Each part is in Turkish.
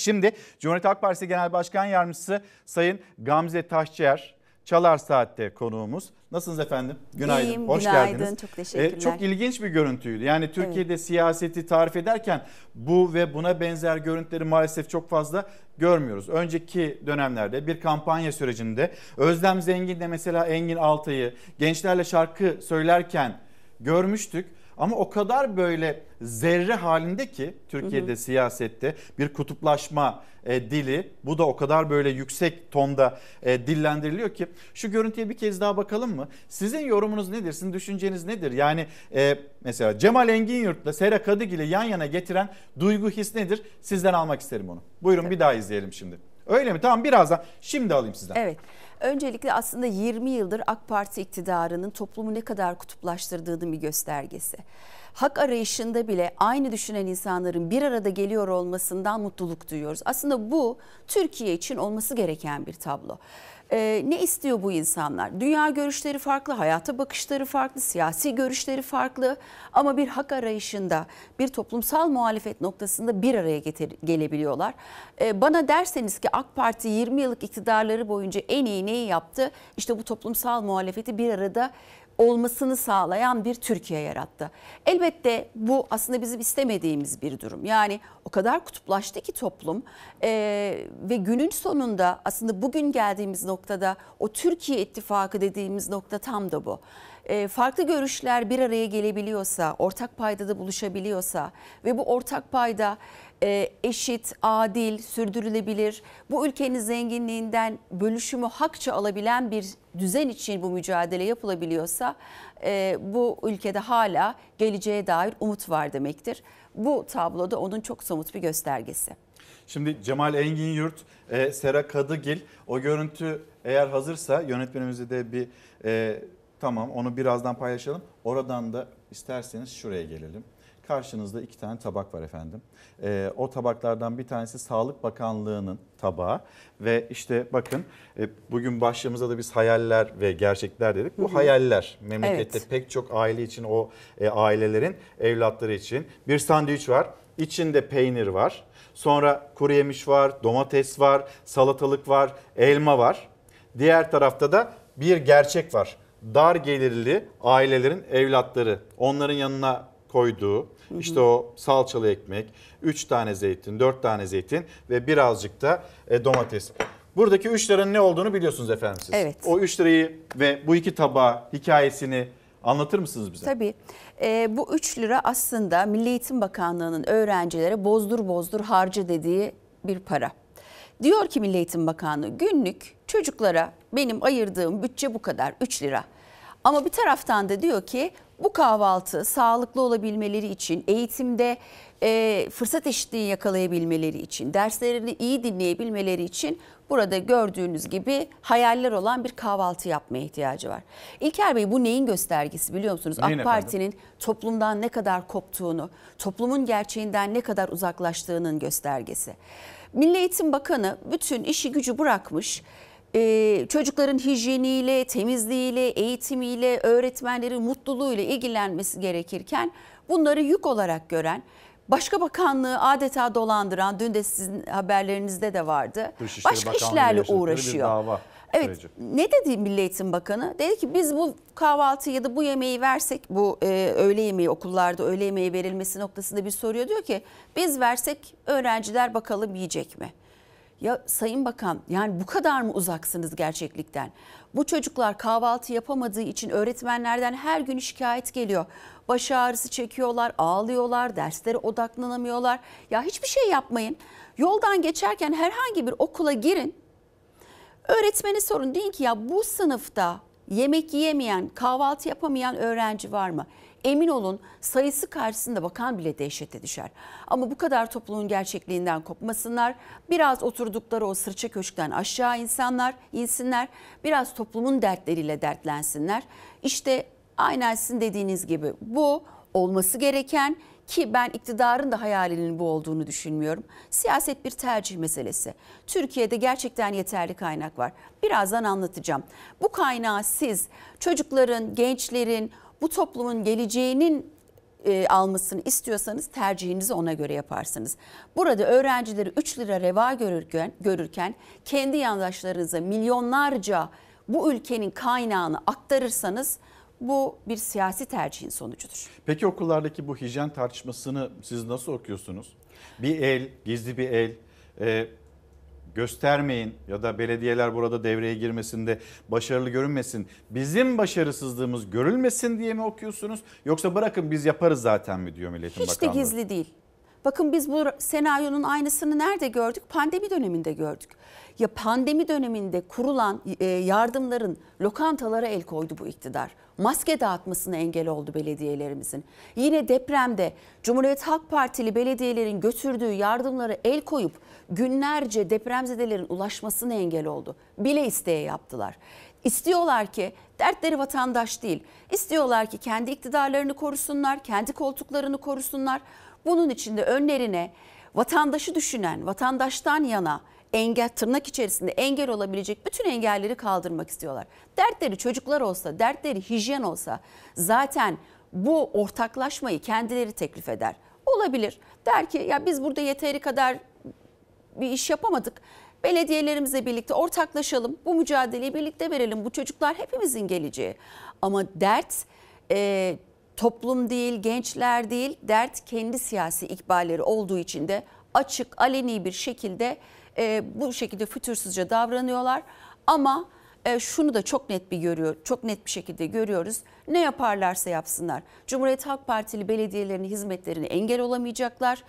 Şimdi Cumhuriyet Halk Partisi Genel Başkan Yardımcısı Sayın Gamze Taşçıyer Çalar Saat'te konuğumuz. Nasılsınız efendim? Günaydın. İyiyim, Hoş günaydın. geldiniz. Çok teşekkürler. Ee, çok ilginç bir görüntüydü. Yani Türkiye'de evet. siyaseti tarif ederken bu ve buna benzer görüntüleri maalesef çok fazla görmüyoruz. Önceki dönemlerde bir kampanya sürecinde Özlem Zengin de mesela Engin Altay'ı gençlerle şarkı söylerken görmüştük. Ama o kadar böyle zerre halinde ki Türkiye'de hı hı. siyasette bir kutuplaşma e, dili bu da o kadar böyle yüksek tonda e, dillendiriliyor ki şu görüntüye bir kez daha bakalım mı? Sizin yorumunuz nedir? Sizin düşünceniz nedir? Yani e, mesela Cemal Engin Yurt'la Sera Kadıgil'i yan yana getiren duygu his nedir? Sizden almak isterim onu. Buyurun evet. bir daha izleyelim şimdi. Öyle mi? Tamam birazdan. Şimdi alayım sizden. Evet. Öncelikle aslında 20 yıldır AK Parti iktidarının toplumu ne kadar kutuplaştırdığının bir göstergesi. Hak arayışında bile aynı düşünen insanların bir arada geliyor olmasından mutluluk duyuyoruz. Aslında bu Türkiye için olması gereken bir tablo. Ee, ne istiyor bu insanlar? Dünya görüşleri farklı, hayata bakışları farklı, siyasi görüşleri farklı ama bir hak arayışında, bir toplumsal muhalefet noktasında bir araya getir, gelebiliyorlar. Ee, bana derseniz ki AK Parti 20 yıllık iktidarları boyunca en iyi neyi yaptı? İşte bu toplumsal muhalefeti bir arada olmasını sağlayan bir Türkiye yarattı. Elbette bu aslında bizim istemediğimiz bir durum. Yani o kadar kutuplaştı ki toplum e, ve günün sonunda aslında bugün geldiğimiz noktada o Türkiye ittifakı dediğimiz nokta tam da bu farklı görüşler bir araya gelebiliyorsa, ortak paydada buluşabiliyorsa ve bu ortak payda e, eşit, adil, sürdürülebilir, bu ülkenin zenginliğinden bölüşümü hakça alabilen bir düzen için bu mücadele yapılabiliyorsa e, bu ülkede hala geleceğe dair umut var demektir. Bu tabloda onun çok somut bir göstergesi. Şimdi Cemal Engin Yurt, e, Sera Kadıgil o görüntü eğer hazırsa yönetmenimizde de bir e, tamam onu birazdan paylaşalım. Oradan da isterseniz şuraya gelelim. Karşınızda iki tane tabak var efendim. E, o tabaklardan bir tanesi Sağlık Bakanlığı'nın tabağı ve işte bakın e, bugün başlığımızda da biz hayaller ve gerçekler dedik. Bu hı hı. hayaller memlekette evet. pek çok aile için o e, ailelerin evlatları için bir sandviç var. İçinde peynir var. Sonra kuru yemiş var, domates var, salatalık var, elma var. Diğer tarafta da bir gerçek var. Dar gelirli ailelerin evlatları onların yanına koyduğu işte o salçalı ekmek, 3 tane zeytin, 4 tane zeytin ve birazcık da e, domates. Buradaki 3 liranın ne olduğunu biliyorsunuz efendim siz. Evet. O 3 lirayı ve bu iki tabağı hikayesini anlatır mısınız bize? Tabii. E, bu 3 lira aslında Milli Eğitim Bakanlığı'nın öğrencilere bozdur bozdur harcı dediği bir para. Diyor ki Milli Eğitim Bakanlığı günlük çocuklara benim ayırdığım bütçe bu kadar 3 lira. Ama bir taraftan da diyor ki bu kahvaltı sağlıklı olabilmeleri için, eğitimde e, fırsat eşitliği yakalayabilmeleri için, derslerini iyi dinleyebilmeleri için burada gördüğünüz gibi hayaller olan bir kahvaltı yapmaya ihtiyacı var. İlker Bey bu neyin göstergesi biliyor musunuz? Neyin AK Parti'nin toplumdan ne kadar koptuğunu, toplumun gerçeğinden ne kadar uzaklaştığının göstergesi. Milli Eğitim Bakanı bütün işi gücü bırakmış ee, çocukların hijyeniyle, temizliğiyle, eğitimiyle, öğretmenlerin mutluluğuyla ilgilenmesi gerekirken bunları yük olarak gören, başka bakanlığı adeta dolandıran, dün de sizin haberlerinizde de vardı, başka işlerle uğraşıyor. Evet süreci. ne dedi Milli Eğitim Bakanı? Dedi ki biz bu kahvaltı ya da bu yemeği versek bu e, öğle yemeği okullarda öğle yemeği verilmesi noktasında bir soruyor. Diyor ki biz versek öğrenciler bakalım yiyecek mi? Ya Sayın Bakan yani bu kadar mı uzaksınız gerçeklikten? Bu çocuklar kahvaltı yapamadığı için öğretmenlerden her gün şikayet geliyor. Baş ağrısı çekiyorlar, ağlıyorlar, derslere odaklanamıyorlar. Ya hiçbir şey yapmayın. Yoldan geçerken herhangi bir okula girin. Öğretmeni sorun deyin ki ya bu sınıfta yemek yiyemeyen, kahvaltı yapamayan öğrenci var mı? Emin olun sayısı karşısında bakan bile dehşete düşer. Ama bu kadar toplumun gerçekliğinden kopmasınlar. Biraz oturdukları o sırça köşkten aşağı insanlar insinler. Biraz toplumun dertleriyle dertlensinler. İşte aynen sizin dediğiniz gibi bu olması gereken ki ben iktidarın da hayalinin bu olduğunu düşünmüyorum. Siyaset bir tercih meselesi. Türkiye'de gerçekten yeterli kaynak var. Birazdan anlatacağım. Bu kaynağı siz çocukların, gençlerin, bu toplumun geleceğinin e, almasını istiyorsanız tercihinizi ona göre yaparsınız. Burada öğrencileri 3 lira reva görürken, görürken kendi yandaşlarınıza milyonlarca bu ülkenin kaynağını aktarırsanız bu bir siyasi tercihin sonucudur. Peki okullardaki bu hijyen tartışmasını siz nasıl okuyorsunuz? Bir el, gizli bir el, e, göstermeyin ya da belediyeler burada devreye girmesinde başarılı görünmesin. Bizim başarısızlığımız görülmesin diye mi okuyorsunuz? Yoksa bırakın biz yaparız zaten mi diyor Milli Eğitim Hiç de Bakanlığı? gizli değil. Bakın biz bu senaryonun aynısını nerede gördük? Pandemi döneminde gördük. Ya pandemi döneminde kurulan e, yardımların lokantalara el koydu bu iktidar. Maske dağıtmasına engel oldu belediyelerimizin. Yine depremde Cumhuriyet Halk Partili belediyelerin götürdüğü yardımlara el koyup günlerce depremzedelerin ulaşmasına engel oldu. Bile isteye yaptılar. İstiyorlar ki dertleri vatandaş değil. İstiyorlar ki kendi iktidarlarını korusunlar, kendi koltuklarını korusunlar. Bunun için de önlerine vatandaşı düşünen, vatandaştan yana engel tırnak içerisinde engel olabilecek bütün engelleri kaldırmak istiyorlar. Dertleri çocuklar olsa, dertleri hijyen olsa zaten bu ortaklaşmayı kendileri teklif eder. Olabilir. Der ki ya biz burada yeteri kadar bir iş yapamadık. Belediyelerimizle birlikte ortaklaşalım. Bu mücadeleyi birlikte verelim. Bu çocuklar hepimizin geleceği. Ama dert e, toplum değil, gençler değil. Dert kendi siyasi ikballeri olduğu için de açık, aleni bir şekilde e, bu şekilde fütursuzca davranıyorlar. Ama e, şunu da çok net bir görüyor, çok net bir şekilde görüyoruz. Ne yaparlarsa yapsınlar. Cumhuriyet Halk Partili belediyelerin hizmetlerini engel olamayacaklar.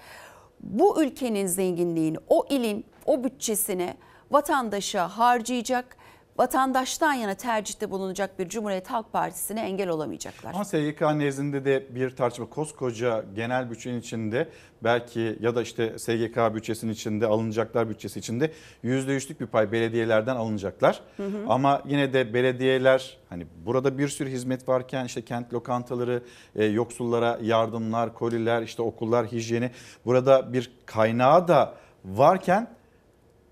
Bu ülkenin zenginliğini, o ilin, o bütçesini vatandaşa harcayacak, vatandaştan yana tercihte bulunacak bir Cumhuriyet Halk Partisi'ne engel olamayacaklar. Ama SGK nezdinde de bir tartışma koskoca genel bütçenin içinde belki ya da işte SGK bütçesinin içinde alınacaklar bütçesi içinde %3'lük bir pay belediyelerden alınacaklar. Hı hı. Ama yine de belediyeler hani burada bir sürü hizmet varken işte kent lokantaları, e, yoksullara yardımlar, koliler, işte okullar, hijyeni burada bir kaynağı da varken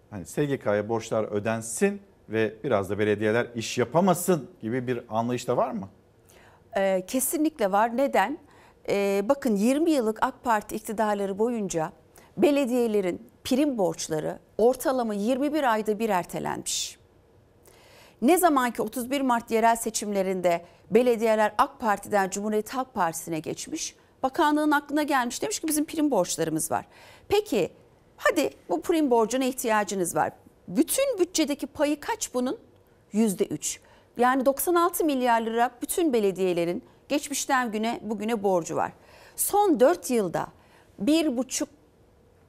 hani SGK'ya borçlar ödensin ve biraz da belediyeler iş yapamasın gibi bir anlayış da var mı? Ee, kesinlikle var. Neden? Ee, bakın 20 yıllık AK Parti iktidarları boyunca belediyelerin prim borçları ortalama 21 ayda bir ertelenmiş. Ne zamanki 31 Mart yerel seçimlerinde belediyeler AK Parti'den Cumhuriyet Halk Partisi'ne geçmiş, bakanlığın aklına gelmiş demiş ki bizim prim borçlarımız var. Peki hadi bu prim borcuna ihtiyacınız var. Bütün bütçedeki payı kaç bunun? Yüzde üç. Yani 96 milyar lira bütün belediyelerin geçmişten güne bugüne borcu var. Son 4 yılda 1,5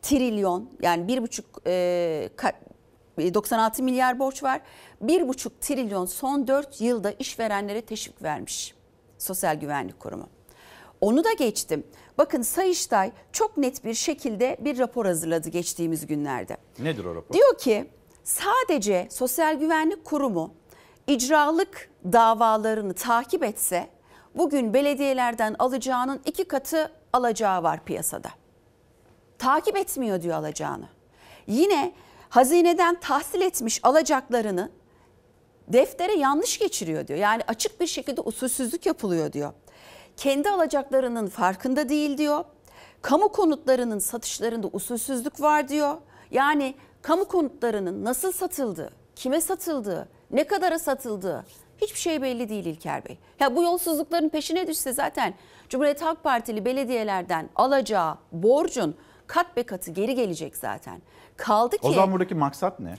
trilyon yani 1,5 e, 96 milyar borç var. 1,5 trilyon son 4 yılda işverenlere teşvik vermiş Sosyal Güvenlik Kurumu. Onu da geçtim. Bakın Sayıştay çok net bir şekilde bir rapor hazırladı geçtiğimiz günlerde. Nedir o rapor? Diyor ki sadece Sosyal Güvenlik Kurumu icralık davalarını takip etse bugün belediyelerden alacağının iki katı alacağı var piyasada. Takip etmiyor diyor alacağını. Yine hazineden tahsil etmiş alacaklarını deftere yanlış geçiriyor diyor. Yani açık bir şekilde usulsüzlük yapılıyor diyor. Kendi alacaklarının farkında değil diyor. Kamu konutlarının satışlarında usulsüzlük var diyor. Yani kamu konutlarının nasıl satıldığı, kime satıldığı, ne kadara satıldığı hiçbir şey belli değil İlker Bey. Ya bu yolsuzlukların peşine düşse zaten Cumhuriyet Halk Partili belediyelerden alacağı borcun kat be katı geri gelecek zaten. Kaldı ki O zaman buradaki maksat ne?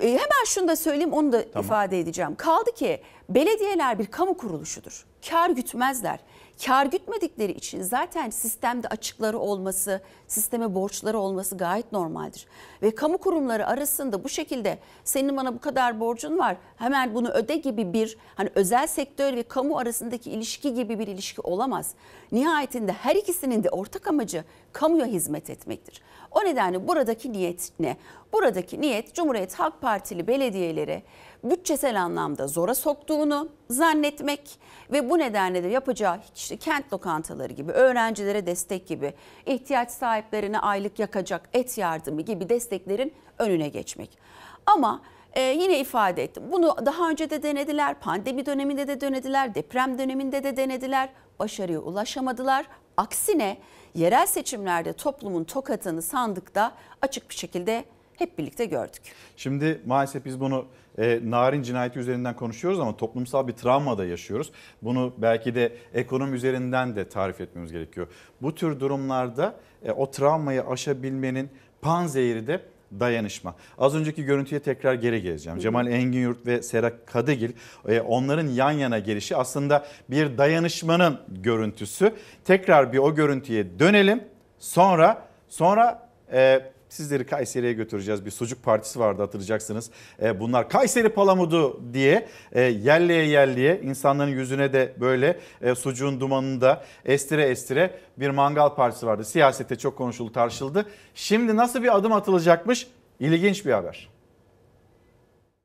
e, hemen şunu da söyleyeyim onu da tamam. ifade edeceğim. Kaldı ki belediyeler bir kamu kuruluşudur. Kar gütmezler. Kar gütmedikleri için zaten sistemde açıkları olması, sisteme borçları olması gayet normaldir. Ve kamu kurumları arasında bu şekilde senin bana bu kadar borcun var hemen bunu öde gibi bir hani özel sektör ve kamu arasındaki ilişki gibi bir ilişki olamaz. Nihayetinde her ikisinin de ortak amacı kamuya hizmet etmektir. O nedenle buradaki niyet ne? Buradaki niyet Cumhuriyet Halk Partili belediyeleri bütçesel anlamda zora soktuğunu zannetmek ve bu nedenle de yapacağı işte kent lokantaları gibi, öğrencilere destek gibi, ihtiyaç sahiplerine aylık yakacak et yardımı gibi desteklerin önüne geçmek. Ama ee, yine ifade ettim. Bunu daha önce de denediler, pandemi döneminde de denediler, deprem döneminde de denediler. Başarıya ulaşamadılar. Aksine yerel seçimlerde toplumun tokatını sandıkta açık bir şekilde hep birlikte gördük. Şimdi maalesef biz bunu e, narin cinayeti üzerinden konuşuyoruz ama toplumsal bir travma da yaşıyoruz. Bunu belki de ekonomi üzerinden de tarif etmemiz gerekiyor. Bu tür durumlarda e, o travmayı aşabilmenin panzehiri de dayanışma. Az önceki görüntüye tekrar geri geleceğim. Cemal Engin Yurt ve Sera Kadıgil e, onların yan yana gelişi aslında bir dayanışmanın görüntüsü. Tekrar bir o görüntüye dönelim. Sonra sonra e, sizleri Kayseri'ye götüreceğiz. Bir sucuk partisi vardı hatırlayacaksınız. E, bunlar Kayseri palamudu diye e, yerliye yerliye insanların yüzüne de böyle e, sucuğun dumanını da estire estire bir mangal partisi vardı. Siyasette çok konuşuldu tartışıldı. Şimdi nasıl bir adım atılacakmış? İlginç bir haber.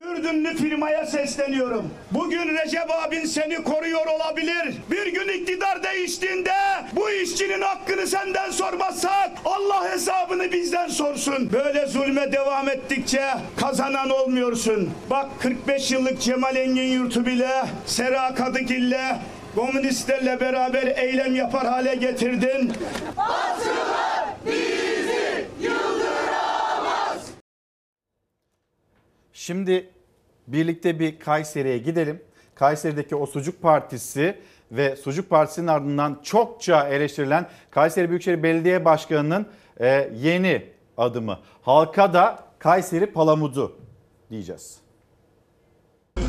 Ürdünlü firmaya sesleniyorum. Bugün Recep abin seni koruyor olabilir. Bir gün iktidar değiştiğinde bu işçinin hakkını senden sormazsak Allah hesabını bizden sorsun. Böyle zulme devam ettikçe kazanan olmuyorsun. Bak 45 yıllık Cemal Engin Yurtu bile Sera Kadıgil'le komünistlerle beraber eylem yapar hale getirdin. Şimdi birlikte bir Kayseri'ye gidelim. Kayseri'deki o Sucuk Partisi ve Sucuk Partisi'nin ardından çokça eleştirilen Kayseri Büyükşehir Belediye Başkanı'nın e, yeni adımı. Halka da Kayseri Palamudu diyeceğiz.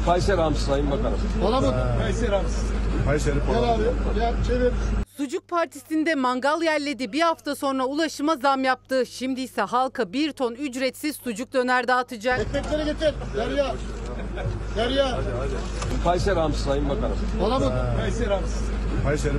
Kayseri Hamsi Sayın Bakanım. Sucuk Partisi'nde mangal yerledi. Bir hafta sonra ulaşıma zam yaptı. Şimdi ise halka bir ton ücretsiz sucuk döner dağıtacak. Ekmekleri getir. Derya. Derya. Kayseri Hamsi Sayın Bakanım.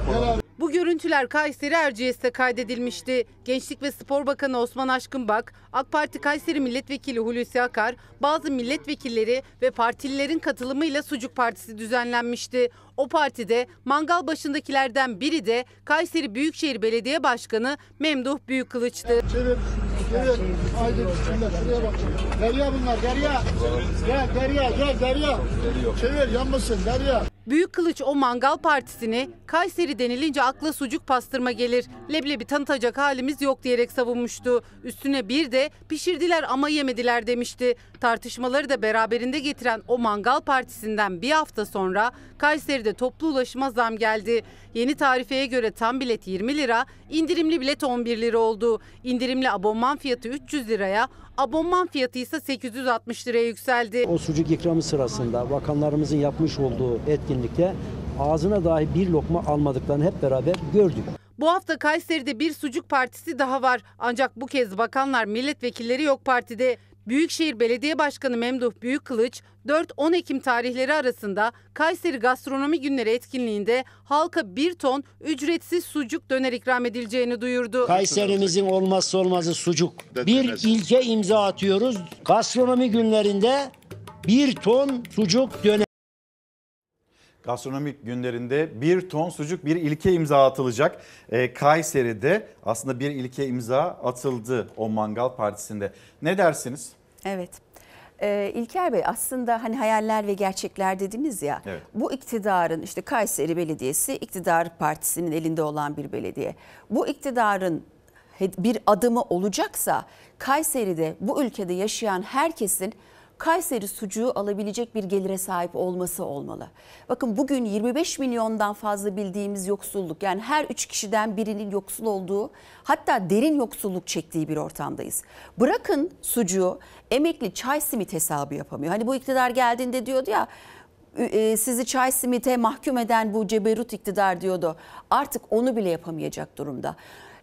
Palamut. Bu görüntüler Kayseri Erciyes'te kaydedilmişti. Gençlik ve Spor Bakanı Osman Aşkınbak, AK Parti Kayseri Milletvekili Hulusi Akar, bazı milletvekilleri ve partililerin katılımıyla Sucuk Partisi düzenlenmişti. O partide mangal başındakilerden biri de Kayseri Büyükşehir Belediye Başkanı Memduh Büyükkılıç'tı. Çevir. Çevir. Haydi bismillah. Şuraya bak. Derya bunlar. Derya. Gel Derya. Gel Derya. Çevir. Yanmasın. Derya. Büyük Kılıç o mangal partisini Kayseri denilince akla sucuk pastırma gelir. Leblebi tanıtacak halimiz yok diyerek savunmuştu. Üstüne bir de pişirdiler ama yemediler demişti. Tartışmaları da beraberinde getiren o mangal partisinden bir hafta sonra Kayseri'de toplu ulaşıma zam geldi. Yeni tarifeye göre tam bilet 20 lira, indirimli bilet 11 lira oldu. İndirimli abonman fiyatı 300 liraya, abonman fiyatı ise 860 liraya yükseldi. O sucuk ikramı sırasında bakanlarımızın yapmış olduğu etkinlikte ağzına dahi bir lokma almadıklarını hep beraber gördük. Bu hafta Kayseri'de bir sucuk partisi daha var. Ancak bu kez bakanlar milletvekilleri yok partide. Büyükşehir Belediye Başkanı Memduh Büyükkılıç 4-10 Ekim tarihleri arasında Kayseri Gastronomi Günleri etkinliğinde halka bir ton ücretsiz sucuk döner ikram edileceğini duyurdu. Kayserimizin olmazsa olmazı sucuk. Bir ilke imza atıyoruz. Gastronomi günlerinde bir ton sucuk döner. Gastronomik günlerinde bir ton sucuk bir ilke imza atılacak. Ee, Kayseri'de aslında bir ilke imza atıldı o mangal partisinde. Ne dersiniz? Evet. Ee, İlker Bey aslında hani hayaller ve gerçekler dediniz ya. Evet. Bu iktidarın işte Kayseri Belediyesi iktidar partisinin elinde olan bir belediye. Bu iktidarın bir adımı olacaksa Kayseri'de bu ülkede yaşayan herkesin Kayseri sucuğu alabilecek bir gelire sahip olması olmalı. Bakın bugün 25 milyondan fazla bildiğimiz yoksulluk yani her üç kişiden birinin yoksul olduğu hatta derin yoksulluk çektiği bir ortamdayız. Bırakın sucuğu emekli çay simit hesabı yapamıyor. Hani bu iktidar geldiğinde diyordu ya e, sizi çay simite mahkum eden bu ceberut iktidar diyordu. Artık onu bile yapamayacak durumda.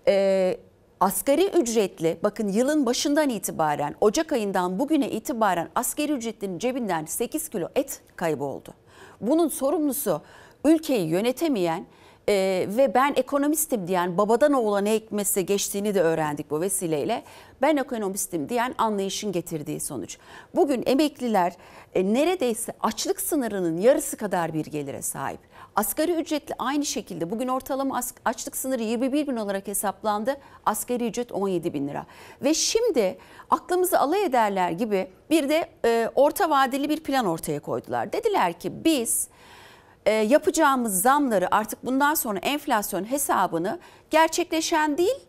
Ee, asgari ücretli bakın yılın başından itibaren Ocak ayından bugüne itibaren asgari ücretlinin cebinden 8 kilo et kaybı oldu. Bunun sorumlusu ülkeyi yönetemeyen e, ve ben ekonomistim diyen babadan oğula ne hikmetse geçtiğini de öğrendik bu vesileyle. Ben ekonomistim diyen anlayışın getirdiği sonuç. Bugün emekliler e, neredeyse açlık sınırının yarısı kadar bir gelire sahip. Asgari ücretli aynı şekilde bugün ortalama açlık sınırı 21 bin olarak hesaplandı. Asgari ücret 17 bin lira. Ve şimdi aklımızı alay ederler gibi bir de e, orta vadeli bir plan ortaya koydular. Dediler ki biz e, yapacağımız zamları artık bundan sonra enflasyon hesabını gerçekleşen değil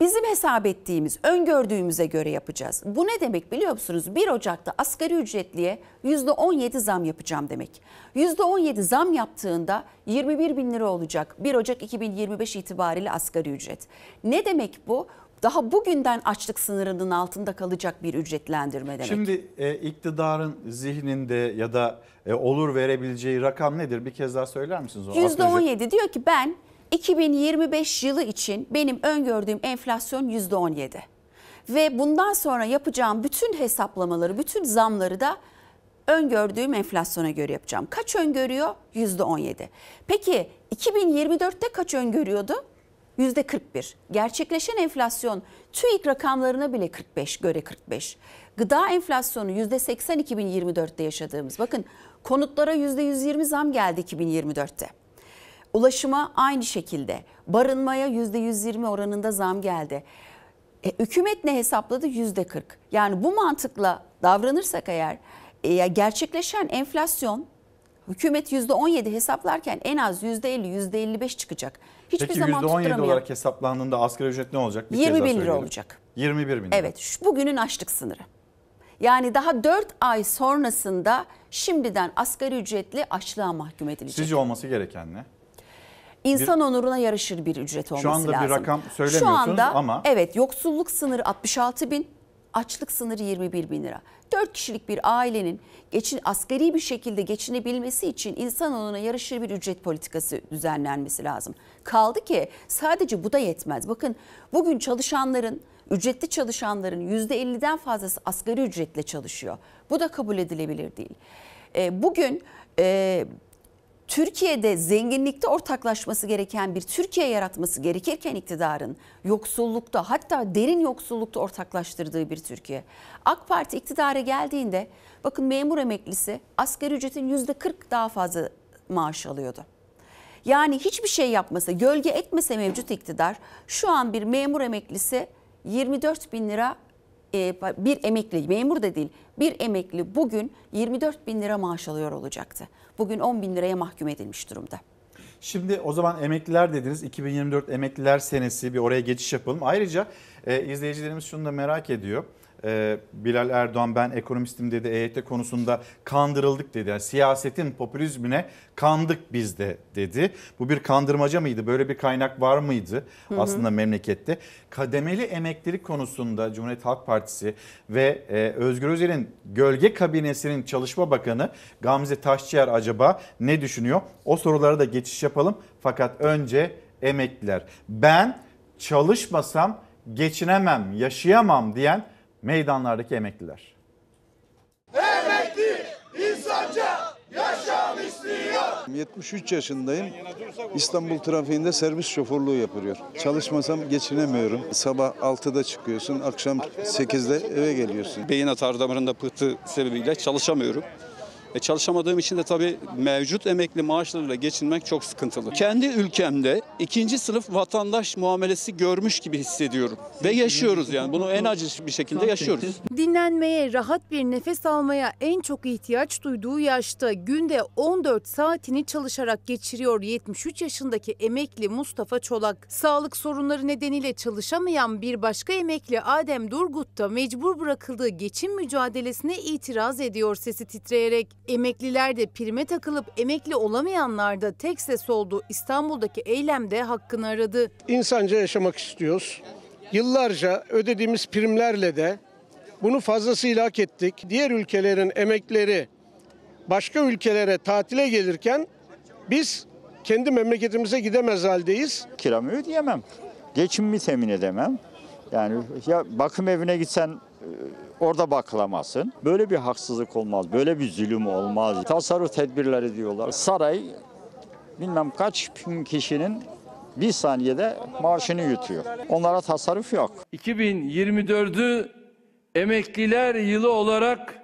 bizim hesap ettiğimiz, öngördüğümüze göre yapacağız. Bu ne demek biliyor musunuz? 1 Ocak'ta asgari ücretliye %17 zam yapacağım demek. %17 zam yaptığında 21 bin lira olacak 1 Ocak 2025 itibariyle asgari ücret. Ne demek bu? Daha bugünden açlık sınırının altında kalacak bir ücretlendirme demek. Şimdi e, iktidarın zihninde ya da e, olur verebileceği rakam nedir? Bir kez daha söyler misiniz? o asgari ücret? %17 diyor ki ben 2025 yılı için benim öngördüğüm enflasyon %17. Ve bundan sonra yapacağım bütün hesaplamaları, bütün zamları da öngördüğüm enflasyona göre yapacağım. Kaç öngörüyor? %17. Peki 2024'te kaç öngörüyordu? %41. Gerçekleşen enflasyon TÜİK rakamlarına bile 45 göre 45. Gıda enflasyonu %80 2024'te yaşadığımız. Bakın konutlara %120 zam geldi 2024'te. Ulaşıma aynı şekilde. Barınmaya %120 oranında zam geldi. E, hükümet ne hesapladı? %40. Yani bu mantıkla davranırsak eğer e, gerçekleşen enflasyon hükümet %17 hesaplarken en az %50, %55 çıkacak. Hiçbir Peki zaman %17 tutturamıyor. olarak hesaplandığında asgari ücret ne olacak? Bir kez 20 daha bin lira olacak. 21 bin lira. Evet şu bugünün açlık sınırı. Yani daha 4 ay sonrasında şimdiden asgari ücretli açlığa mahkum edilecek. Sizce olması gereken ne? İnsan onuruna yarışır bir ücret olması anda bir lazım. rakam Şu söylemiyorsunuz anda ama- evet yoksulluk sınırı 66 bin, açlık sınırı 21 bin lira. 4 kişilik bir ailenin geçin, asgari bir şekilde geçinebilmesi için insan onuruna yarışır bir ücret politikası düzenlenmesi lazım. Kaldı ki sadece bu da yetmez. Bakın bugün çalışanların ücretli çalışanların %50'den fazlası asgari ücretle çalışıyor. Bu da kabul edilebilir değil. E, bugün e, Türkiye'de zenginlikte ortaklaşması gereken bir Türkiye yaratması gerekirken iktidarın yoksullukta hatta derin yoksullukta ortaklaştırdığı bir Türkiye. AK Parti iktidara geldiğinde bakın memur emeklisi asgari ücretin yüzde 40 daha fazla maaş alıyordu. Yani hiçbir şey yapmasa, gölge etmese mevcut iktidar şu an bir memur emeklisi 24 bin lira e, bir emekli, memur da değil bir emekli bugün 24 bin lira maaş alıyor olacaktı. Bugün 10 bin liraya mahkum edilmiş durumda. Şimdi o zaman emekliler dediniz. 2024 emekliler senesi bir oraya geçiş yapalım. Ayrıca e, izleyicilerimiz şunu da merak ediyor. E, Bilal Erdoğan ben ekonomistim dedi EYT konusunda kandırıldık dedi. Yani siyasetin popülizmine kandık biz de dedi. Bu bir kandırmaca mıydı? Böyle bir kaynak var mıydı aslında memlekette? Kademeli emeklilik konusunda Cumhuriyet Halk Partisi ve e, Özgür Özel'in gölge kabinesinin çalışma bakanı Gamze Taşçıyer acaba ne düşünüyor? O sorulara da geçiş yapalım. Fakat önce emekliler. Ben çalışmasam geçinemem, yaşayamam diyen meydanlardaki emekliler. 73 yaşındayım. İstanbul trafiğinde servis şoförlüğü yapıyor. Çalışmasam geçinemiyorum. Sabah 6'da çıkıyorsun, akşam 8'de eve geliyorsun. beyin atar damarında pıhtı sebebiyle çalışamıyorum. E çalışamadığım için de tabii mevcut emekli maaşlarıyla geçinmek çok sıkıntılı. Kendi ülkemde ikinci sınıf vatandaş muamelesi görmüş gibi hissediyorum. Ve yaşıyoruz yani bunu en acı bir şekilde yaşıyoruz. Dinlenmeye, rahat bir nefes almaya en çok ihtiyaç duyduğu yaşta günde 14 saatini çalışarak geçiriyor 73 yaşındaki emekli Mustafa Çolak. Sağlık sorunları nedeniyle çalışamayan bir başka emekli Adem Durgut da mecbur bırakıldığı geçim mücadelesine itiraz ediyor sesi titreyerek. Emekliler de prime takılıp emekli olamayanlar da tek ses oldu. İstanbul'daki eylemde hakkını aradı. İnsanca yaşamak istiyoruz. Yıllarca ödediğimiz primlerle de bunu fazlasıyla hak ettik. Diğer ülkelerin emekleri başka ülkelere tatile gelirken biz kendi memleketimize gidemez haldeyiz. kiramı ödeyemem. Geçimimi temin edemem. Yani ya bakım evine gitsen orada bakılamazsın. Böyle bir haksızlık olmaz. Böyle bir zulüm olmaz. Tasarruf tedbirleri diyorlar. Saray bilmem kaç bin kişinin bir saniyede maaşını yutuyor. Onlara tasarruf yok. 2024'ü emekliler yılı olarak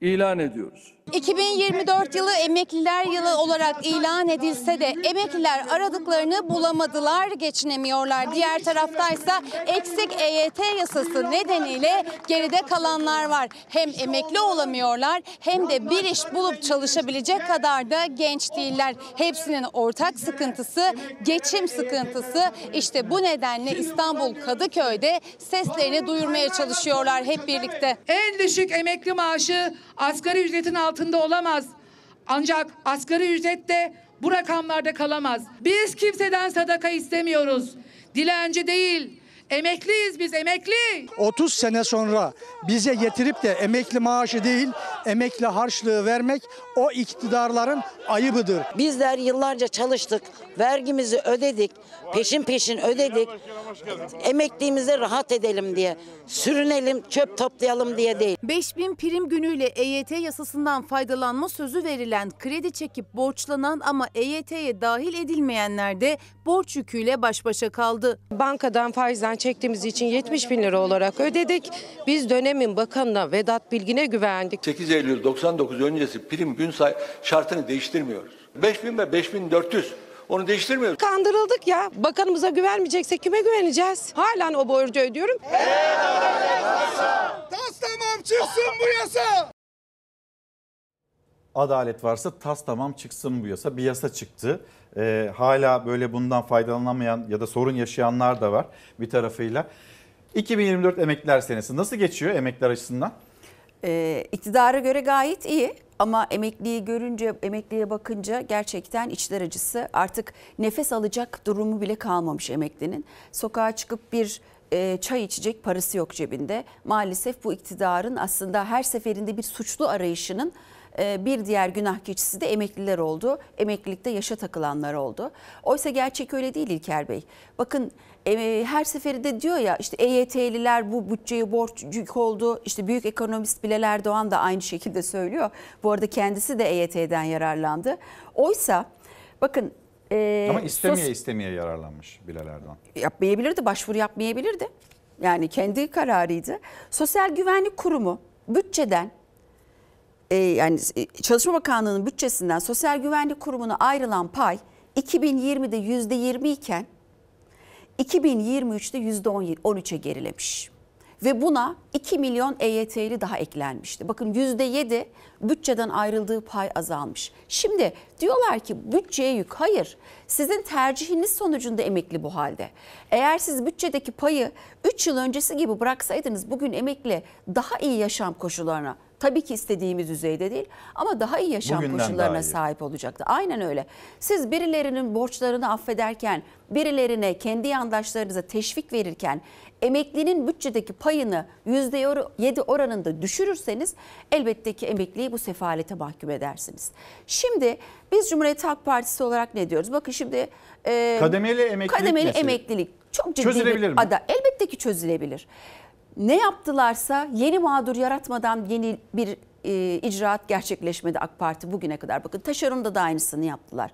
ilan ediyoruz. 2024 yılı emekliler yılı olarak ilan edilse de emekliler aradıklarını bulamadılar, geçinemiyorlar. Diğer taraftaysa eksik EYT yasası nedeniyle geride kalanlar var. Hem emekli olamıyorlar hem de bir iş bulup çalışabilecek kadar da genç değiller. Hepsinin ortak sıkıntısı geçim sıkıntısı. İşte bu nedenle İstanbul Kadıköy'de seslerini duyurmaya çalışıyorlar hep birlikte. En düşük emekli maaşı asgari ücretin altında olamaz. Ancak asgari ücret de bu rakamlarda kalamaz. Biz kimseden sadaka istemiyoruz. Dilenci değil. Emekliyiz biz emekli. 30 sene sonra bize getirip de emekli maaşı değil emekli harçlığı vermek o iktidarların ayıbıdır. Bizler yıllarca çalıştık, vergimizi ödedik, peşin peşin ödedik. Emekliğimize rahat edelim diye, sürünelim, çöp toplayalım diye değil. 5000 prim günüyle EYT yasasından faydalanma sözü verilen, kredi çekip borçlanan ama EYT'ye dahil edilmeyenler de borç yüküyle baş başa kaldı. Bankadan faizden çektiğimiz için 70 bin lira olarak ödedik. Biz dönemin bakanına Vedat Bilgin'e güvendik. 8 Eylül 99 öncesi prim gün say şartını değiştirmiyoruz. 5000 ve 5400 onu değiştirmiyoruz. Kandırıldık ya. Bakanımıza güvenmeyeceksek kime güveneceğiz? Halen o borcu ödüyorum. Tas tamam çıksın bu yasa. Adalet varsa tas tamam çıksın bu yasa. Bir yasa çıktı. Ee, hala böyle bundan faydalanamayan ya da sorun yaşayanlar da var bir tarafıyla. 2024 emekliler senesi nasıl geçiyor emekliler açısından? Ee, iktidara göre gayet iyi ama emekliyi görünce, emekliye bakınca gerçekten içler acısı. Artık nefes alacak durumu bile kalmamış emeklinin. Sokağa çıkıp bir e, çay içecek parası yok cebinde. Maalesef bu iktidarın aslında her seferinde bir suçlu arayışının e, bir diğer günah keçisi de emekliler oldu. Emeklilikte yaşa takılanlar oldu. Oysa gerçek öyle değil İlker Bey. Bakın e, her seferinde diyor ya işte EYT'liler bu bütçeye borç yük oldu. İşte büyük ekonomist Bilal Erdoğan da aynı şekilde söylüyor. Bu arada kendisi de EYT'den yararlandı. Oysa bakın e, Ama istemeye sos- istemeye yararlanmış Bilal Erdoğan. yapmayabilirdi, başvuru yapmayabilirdi. Yani kendi kararıydı. Sosyal Güvenlik Kurumu bütçeden e, yani e, Çalışma Bakanlığı'nın bütçesinden Sosyal Güvenlik Kurumu'na ayrılan pay 2020'de %20 iken 2023'te %13'e gerilemiş. Ve buna 2 milyon EYT'li daha eklenmişti. Bakın %7 bütçeden ayrıldığı pay azalmış. Şimdi diyorlar ki bütçeye yük. Hayır. Sizin tercihiniz sonucunda emekli bu halde. Eğer siz bütçedeki payı 3 yıl öncesi gibi bıraksaydınız bugün emekli daha iyi yaşam koşullarına Tabii ki istediğimiz düzeyde değil ama daha iyi yaşam Bugünden koşullarına sahip olacaktı. Aynen öyle. Siz birilerinin borçlarını affederken, birilerine kendi yandaşlarınıza teşvik verirken emeklinin bütçedeki payını %7 oranında düşürürseniz elbette ki emekliyi bu sefalete mahkum edersiniz. Şimdi biz Cumhuriyet Halk Partisi olarak ne diyoruz? Bakın şimdi e, Kademeli emeklilik kademeli mesele. emeklilik çok ciddi Çözülebilir bir mi? ada. Elbette ki çözülebilir. Ne yaptılarsa yeni mağdur yaratmadan yeni bir e, icraat gerçekleşmedi AK Parti bugüne kadar. Bakın taşeronda da aynısını yaptılar.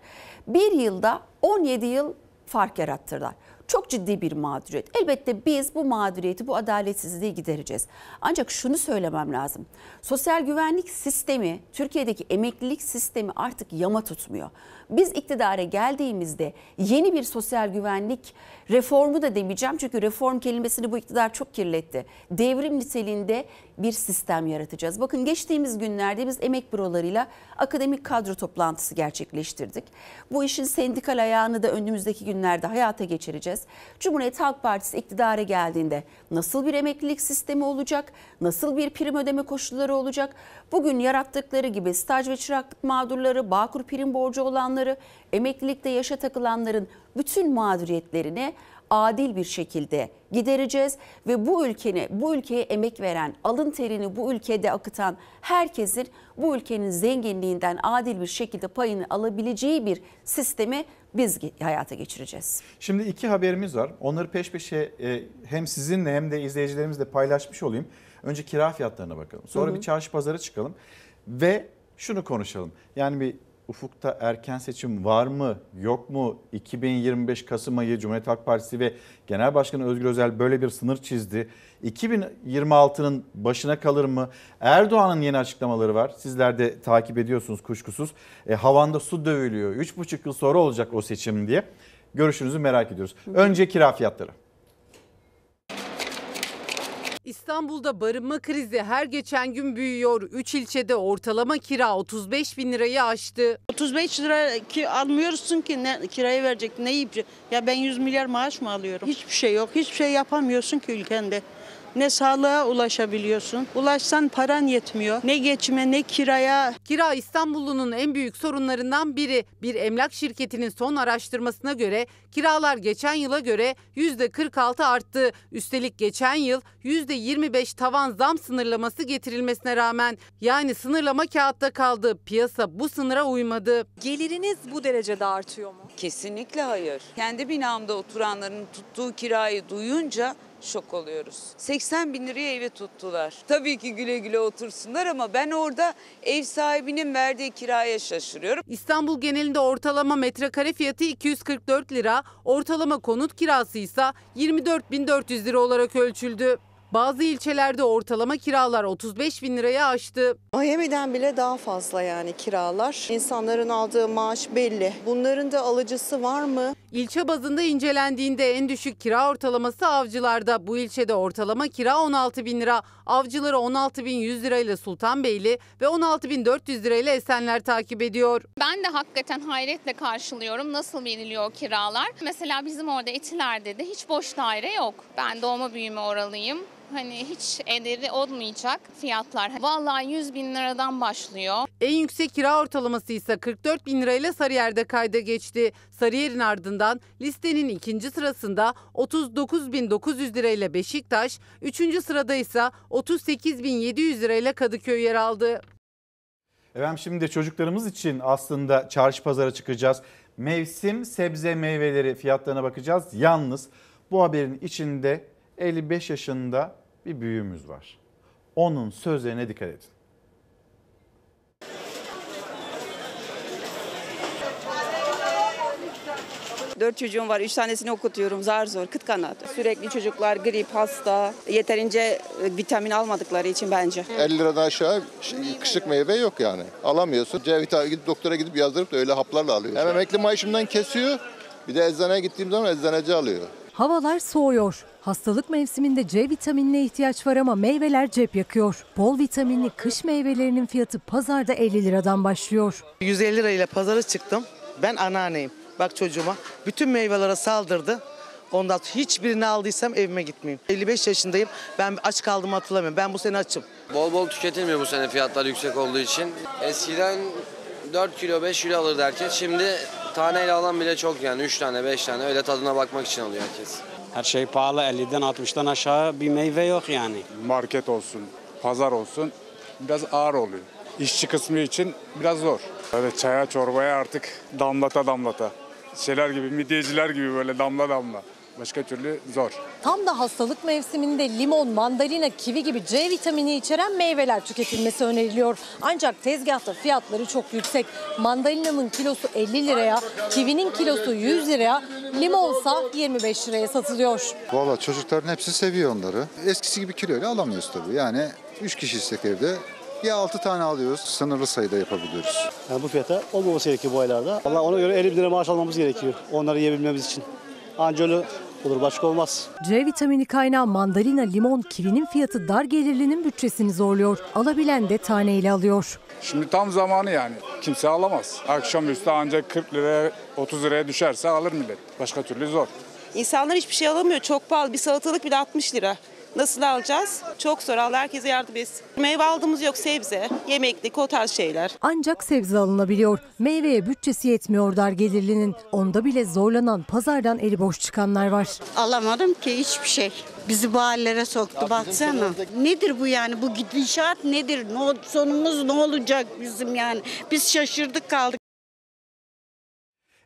Bir yılda 17 yıl fark yarattılar. Çok ciddi bir mağduriyet. Elbette biz bu mağduriyeti, bu adaletsizliği gidereceğiz. Ancak şunu söylemem lazım. Sosyal güvenlik sistemi, Türkiye'deki emeklilik sistemi artık yama tutmuyor. Biz iktidara geldiğimizde yeni bir sosyal güvenlik reformu da demeyeceğim. Çünkü reform kelimesini bu iktidar çok kirletti. Devrim niteliğinde bir sistem yaratacağız. Bakın geçtiğimiz günlerde biz emek bürolarıyla akademik kadro toplantısı gerçekleştirdik. Bu işin sendikal ayağını da önümüzdeki günlerde hayata geçireceğiz. Cumhuriyet Halk Partisi iktidara geldiğinde nasıl bir emeklilik sistemi olacak? Nasıl bir prim ödeme koşulları olacak? Bugün yarattıkları gibi staj ve çıraklık mağdurları, Bağkur prim borcu olanları, emeklilikte yaşa takılanların bütün mağduriyetlerini adil bir şekilde gidereceğiz ve bu ülkeni, bu ülkeye emek veren, alın terini bu ülkede akıtan herkesin bu ülkenin zenginliğinden adil bir şekilde payını alabileceği bir sistemi biz hayata geçireceğiz. Şimdi iki haberimiz var. Onları peş peşe e, hem sizinle hem de izleyicilerimizle paylaşmış olayım. Önce kira fiyatlarına bakalım. Sonra Hı hı. bir çarşı pazara çıkalım ve şunu konuşalım. Yani bir ufukta erken seçim var mı yok mu? 2025 Kasım ayı Cumhuriyet Halk Partisi ve Genel Başkanı Özgür Özel böyle bir sınır çizdi. 2026'nın başına kalır mı? Erdoğan'ın yeni açıklamaları var. Sizler de takip ediyorsunuz kuşkusuz. E, havanda su dövülüyor. 3,5 yıl sonra olacak o seçim diye. Görüşünüzü merak ediyoruz. Önce kira fiyatları. İstanbul'da barınma krizi her geçen gün büyüyor. 3 ilçede ortalama kira 35 bin lirayı aştı. 35 lira ki almıyorsun ki ne kiraya verecek ne yiyecek? Ya ben 100 milyar maaş mı alıyorum? Hiçbir şey yok. Hiçbir şey yapamıyorsun ki ülkende. Ne sağlığa ulaşabiliyorsun. Ulaşsan paran yetmiyor. Ne geçime ne kiraya. Kira İstanbullunun en büyük sorunlarından biri. Bir emlak şirketinin son araştırmasına göre kiralar geçen yıla göre %46 arttı. Üstelik geçen yıl %25 tavan zam sınırlaması getirilmesine rağmen yani sınırlama kağıtta kaldı. Piyasa bu sınıra uymadı. Geliriniz bu derecede artıyor mu? Kesinlikle hayır. Kendi binamda oturanların tuttuğu kirayı duyunca şok oluyoruz. 80 bin liraya evi tuttular. Tabii ki güle güle otursunlar ama ben orada ev sahibinin verdiği kiraya şaşırıyorum. İstanbul genelinde ortalama metrekare fiyatı 244 lira, ortalama konut kirası ise 24.400 lira olarak ölçüldü. Bazı ilçelerde ortalama kiralar 35 bin liraya aştı. Miami'den bile daha fazla yani kiralar. İnsanların aldığı maaş belli. Bunların da alıcısı var mı? İlçe bazında incelendiğinde en düşük kira ortalaması avcılarda. Bu ilçede ortalama kira 16 bin lira. Avcıları 16 bin 100 lirayla Sultanbeyli ve 16 bin 400 lirayla Esenler takip ediyor. Ben de hakikaten hayretle karşılıyorum nasıl veriliyor kiralar. Mesela bizim orada Etiler'de de hiç boş daire yok. Ben doğma büyüme oralıyım. Hani hiç ederi olmayacak fiyatlar. Vallahi 100 bin liradan başlıyor. En yüksek kira ortalaması ise 44 bin lirayla Sarıyer'de kayda geçti. Sarıyer'in ardından listenin ikinci sırasında 39 bin 900 lirayla Beşiktaş, üçüncü sırada ise 38 bin 700 lirayla Kadıköy yer aldı. Efendim şimdi de çocuklarımız için aslında çarşı pazara çıkacağız. Mevsim sebze meyveleri fiyatlarına bakacağız. Yalnız bu haberin içinde 55 yaşında bir büyüğümüz var. Onun sözlerine dikkat edin. Dört çocuğum var. Üç tanesini okutuyorum. Zar zor. Kıt kanat. Sürekli çocuklar grip, hasta. Yeterince e, vitamin almadıkları için bence. 50 liradan aşağı kışlık meyve yok yani. Alamıyorsun. C vitamini gidip doktora gidip yazdırıp da öyle haplarla alıyor. Hem emekli maaşımdan kesiyor. Bir de eczaneye gittiğim zaman eczaneci alıyor. Havalar soğuyor. Hastalık mevsiminde C vitaminine ihtiyaç var ama meyveler cep yakıyor. Bol vitaminli kış meyvelerinin fiyatı pazarda 50 liradan başlıyor. 150 lirayla pazara çıktım. Ben anneanneyim. Bak çocuğuma. Bütün meyvelere saldırdı. Ondan sonra hiçbirini aldıysam evime gitmeyeyim. 55 yaşındayım. Ben aç kaldığımı hatırlamıyorum. Ben bu sene açım. Bol bol tüketilmiyor bu sene fiyatlar yüksek olduğu için. Eskiden 4 kilo 5 kilo alırdı herkes. Şimdi taneyle alan bile çok yani 3 tane 5 tane öyle tadına bakmak için alıyor herkes. Her şey pahalı 50'den 60'tan aşağı bir meyve yok yani. Market olsun, pazar olsun biraz ağır oluyor. İşçi kısmı için biraz zor. Böyle çaya çorbaya artık damlata damlata. Şeyler gibi midyeciler gibi böyle damla damla. Başka türlü zor. Tam da hastalık mevsiminde limon, mandalina, kivi gibi C vitamini içeren meyveler tüketilmesi öneriliyor. Ancak tezgahta fiyatları çok yüksek. Mandalinanın kilosu 50 liraya, kivinin kilosu 100 liraya, limonsa 25 liraya satılıyor. Valla çocukların hepsi seviyor onları. Eskisi gibi kiloyla alamıyoruz tabii. Yani 3 kişiysek evde ya 6 tane alıyoruz, sınırlı sayıda yapabiliyoruz. Yani bu fiyata olmaması gerekiyor bu aylarda. Valla ona göre 50 bin lira maaş almamız gerekiyor. Onları yiyebilmemiz için. Anca öyle olur başka olmaz. C vitamini kaynağı mandalina, limon, kivinin fiyatı dar gelirlinin bütçesini zorluyor. Alabilen de taneyle alıyor. Şimdi tam zamanı yani. Kimse alamaz. Akşamüstü ancak 40 liraya 30 liraya düşerse alır millet. Başka türlü zor. İnsanlar hiçbir şey alamıyor. Çok pahalı. Bir salatalık bile 60 lira. Nasıl alacağız? Çok zor. Allah herkese yardım etsin. Meyve aldığımız yok. Sebze, yemeklik o tarz şeyler. Ancak sebze alınabiliyor. Meyveye bütçesi yetmiyor dar gelirlinin. Onda bile zorlanan pazardan eli boş çıkanlar var. Alamadım ki hiçbir şey. Bizi bu hallere soktu baksana. Nedir bu yani bu gidişat nedir? Ne, sonumuz ne olacak bizim yani? Biz şaşırdık kaldık.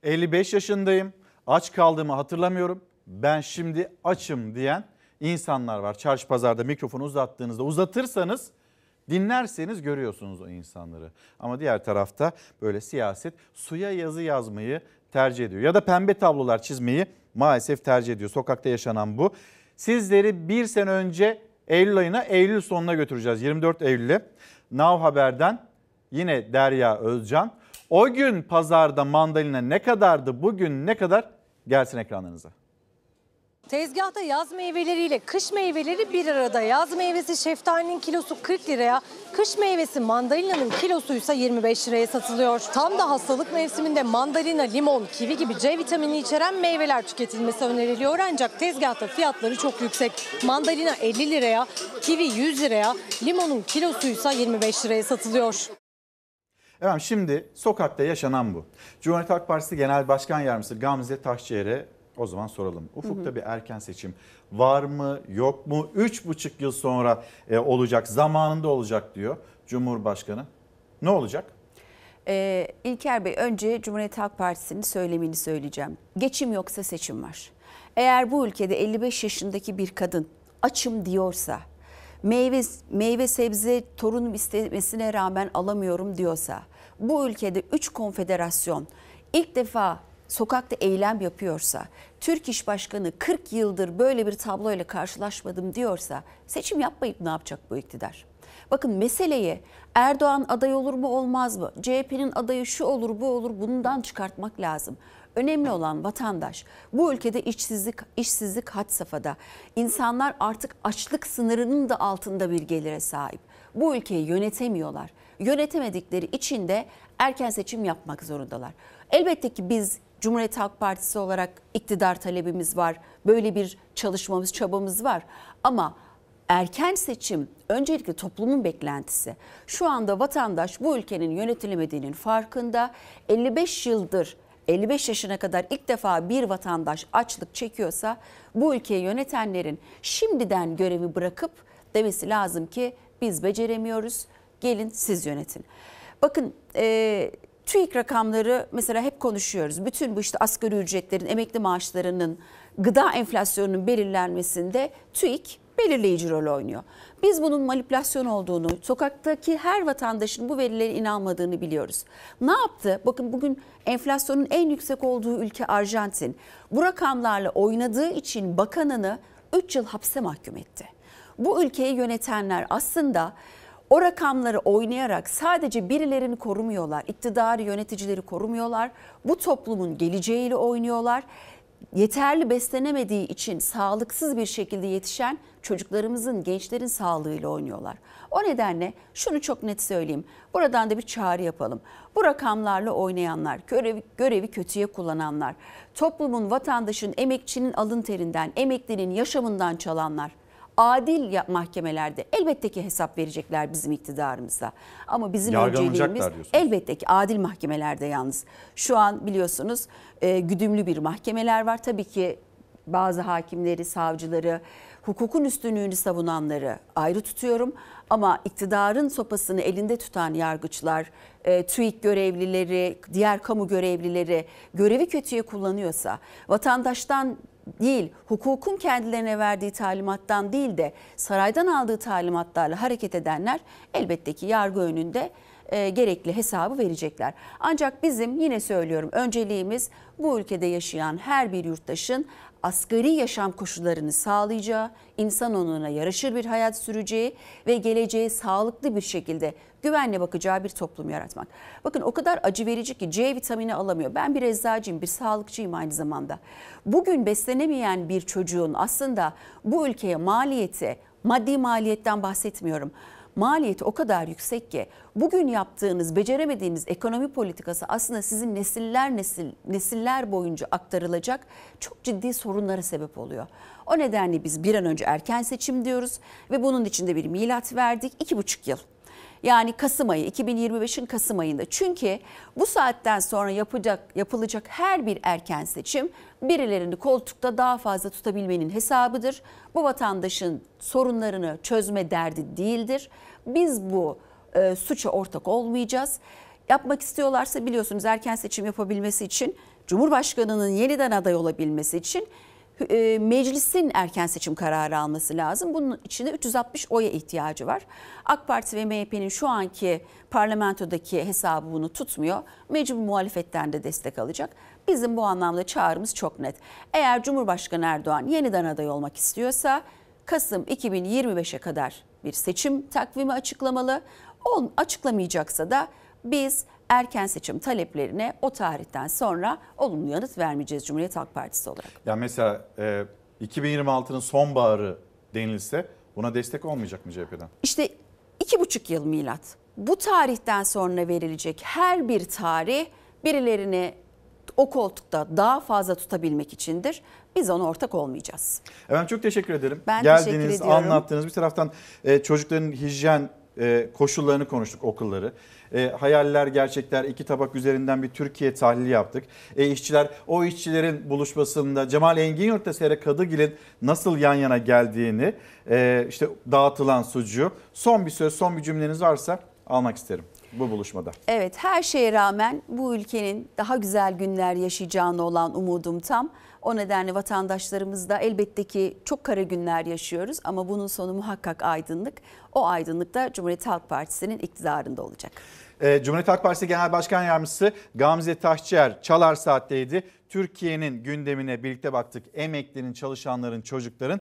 55 yaşındayım. Aç kaldığımı hatırlamıyorum. Ben şimdi açım diyen insanlar var. Çarşı pazarda mikrofonu uzattığınızda uzatırsanız Dinlerseniz görüyorsunuz o insanları. Ama diğer tarafta böyle siyaset suya yazı yazmayı tercih ediyor. Ya da pembe tablolar çizmeyi maalesef tercih ediyor. Sokakta yaşanan bu. Sizleri bir sene önce Eylül ayına Eylül sonuna götüreceğiz. 24 Eylül'e. Nav Haber'den yine Derya Özcan. O gün pazarda mandalina ne kadardı bugün ne kadar gelsin ekranlarınıza. Tezgahta yaz meyveleriyle kış meyveleri bir arada. Yaz meyvesi şeftalinin kilosu 40 liraya, kış meyvesi mandalinanın kilosuysa 25 liraya satılıyor. Tam da hastalık mevsiminde mandalina, limon, kivi gibi C vitamini içeren meyveler tüketilmesi öneriliyor ancak tezgahta fiyatları çok yüksek. Mandalina 50 liraya, kivi 100 liraya, limonun kilosuysa 25 liraya satılıyor. Efendim şimdi sokakta yaşanan bu. Cumhuriyet Halk Partisi Genel Başkan Yardımcısı Gamze Taşçıer'e o zaman soralım. Ufukta Hı hı. bir erken seçim var mı yok mu? Üç buçuk yıl sonra e, olacak zamanında olacak diyor Cumhurbaşkanı. Ne olacak? Ee, İlker Bey önce Cumhuriyet Halk Partisi'nin söylemini söyleyeceğim. Geçim yoksa seçim var. Eğer bu ülkede 55 yaşındaki bir kadın açım diyorsa, meyve meyve sebze torunum istemesine rağmen alamıyorum diyorsa, bu ülkede 3 konfederasyon ilk defa sokakta eylem yapıyorsa, Türk İş Başkanı 40 yıldır böyle bir tabloyla karşılaşmadım diyorsa seçim yapmayıp ne yapacak bu iktidar? Bakın meseleye Erdoğan aday olur mu olmaz mı? CHP'nin adayı şu olur bu olur bundan çıkartmak lazım. Önemli olan vatandaş. Bu ülkede işsizlik işsizlik had safhada. İnsanlar artık açlık sınırının da altında bir gelire sahip. Bu ülkeyi yönetemiyorlar. Yönetemedikleri için de erken seçim yapmak zorundalar. Elbette ki biz Cumhuriyet Halk Partisi olarak iktidar talebimiz var. Böyle bir çalışmamız, çabamız var. Ama erken seçim öncelikle toplumun beklentisi. Şu anda vatandaş bu ülkenin yönetilemediğinin farkında. 55 yıldır 55 yaşına kadar ilk defa bir vatandaş açlık çekiyorsa bu ülkeyi yönetenlerin şimdiden görevi bırakıp demesi lazım ki biz beceremiyoruz. Gelin siz yönetin. Bakın e, TÜİK rakamları mesela hep konuşuyoruz. Bütün bu işte asgari ücretlerin, emekli maaşlarının, gıda enflasyonunun belirlenmesinde TÜİK belirleyici rol oynuyor. Biz bunun manipülasyon olduğunu, sokaktaki her vatandaşın bu verilere inanmadığını biliyoruz. Ne yaptı? Bakın bugün enflasyonun en yüksek olduğu ülke Arjantin. Bu rakamlarla oynadığı için bakanını 3 yıl hapse mahkum etti. Bu ülkeyi yönetenler aslında o rakamları oynayarak sadece birilerini korumuyorlar. İktidarı, yöneticileri korumuyorlar. Bu toplumun geleceğiyle oynuyorlar. Yeterli beslenemediği için sağlıksız bir şekilde yetişen çocuklarımızın, gençlerin sağlığıyla oynuyorlar. O nedenle şunu çok net söyleyeyim. Buradan da bir çağrı yapalım. Bu rakamlarla oynayanlar, görevi, görevi kötüye kullananlar, toplumun, vatandaşın, emekçinin alın terinden, emeklinin yaşamından çalanlar, adil mahkemelerde elbette ki hesap verecekler bizim iktidarımıza. Ama bizim önceliğimiz elbette ki adil mahkemelerde yalnız. Şu an biliyorsunuz e, güdümlü bir mahkemeler var. Tabii ki bazı hakimleri, savcıları, hukukun üstünlüğünü savunanları ayrı tutuyorum. Ama iktidarın sopasını elinde tutan yargıçlar, e, TÜİK görevlileri, diğer kamu görevlileri görevi kötüye kullanıyorsa, vatandaştan değil, hukukun kendilerine verdiği talimattan değil de saraydan aldığı talimatlarla hareket edenler elbette ki yargı önünde e, gerekli hesabı verecekler. Ancak bizim yine söylüyorum önceliğimiz bu ülkede yaşayan her bir yurttaşın asgari yaşam koşullarını sağlayacağı, insan onuruna yaraşır bir hayat süreceği ve geleceğe sağlıklı bir şekilde güvenle bakacağı bir toplum yaratmak. Bakın o kadar acı verici ki C vitamini alamıyor. Ben bir eczacıyım, bir sağlıkçıyım aynı zamanda. Bugün beslenemeyen bir çocuğun aslında bu ülkeye maliyeti, maddi maliyetten bahsetmiyorum maliyeti o kadar yüksek ki bugün yaptığınız, beceremediğiniz ekonomi politikası aslında sizin nesiller nesil nesiller boyunca aktarılacak çok ciddi sorunlara sebep oluyor. O nedenle biz bir an önce erken seçim diyoruz ve bunun içinde bir milat verdik. iki buçuk yıl. Yani Kasım ayı 2025'in Kasım ayında. Çünkü bu saatten sonra yapacak yapılacak her bir erken seçim birilerini koltukta daha fazla tutabilmenin hesabıdır. Bu vatandaşın sorunlarını çözme derdi değildir. Biz bu e, suça ortak olmayacağız. Yapmak istiyorlarsa biliyorsunuz erken seçim yapabilmesi için Cumhurbaşkanının yeniden aday olabilmesi için e, meclisin erken seçim kararı alması lazım. Bunun için de 360 oya ihtiyacı var. AK Parti ve MHP'nin şu anki parlamentodaki hesabı bunu tutmuyor. Mecbur muhalefetten de destek alacak. Bizim bu anlamda çağrımız çok net. Eğer Cumhurbaşkanı Erdoğan yeniden aday olmak istiyorsa Kasım 2025'e kadar bir seçim takvimi açıklamalı. O açıklamayacaksa da biz erken seçim taleplerine o tarihten sonra olumlu yanıt vermeyeceğiz Cumhuriyet Halk Partisi olarak. Ya mesela e, 2026'nın sonbaharı denilse buna destek olmayacak mı CHP'den? İşte iki buçuk yıl milat. Bu tarihten sonra verilecek her bir tarih birilerini o koltukta daha fazla tutabilmek içindir. Biz ona ortak olmayacağız. Efendim çok teşekkür ederim. Ben Geldiniz, teşekkür ediyorum. anlattınız. Bir taraftan e, çocukların hijyen e, koşullarını konuştuk okulları. E, hayaller, gerçekler, iki tabak üzerinden bir Türkiye tahlili yaptık. E, işçiler, o işçilerin buluşmasında Cemal Engin Yurt'ta Sera Kadıgil'in nasıl yan yana geldiğini, e, işte dağıtılan sucuğu. Son bir söz, son bir cümleniz varsa almak isterim bu buluşmada. Evet her şeye rağmen bu ülkenin daha güzel günler yaşayacağına olan umudum tam. O nedenle vatandaşlarımız da elbette ki çok kara günler yaşıyoruz ama bunun sonu muhakkak aydınlık. O aydınlık da Cumhuriyet Halk Partisi'nin iktidarında olacak. E, Cumhuriyet Halk Partisi Genel Başkan Yardımcısı Gamze Taşçıer Çalar Saat'teydi. Türkiye'nin gündemine birlikte baktık. Emeklinin, çalışanların, çocukların